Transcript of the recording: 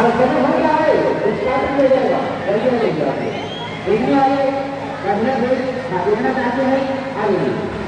और समय करना चाहते हैं। आगे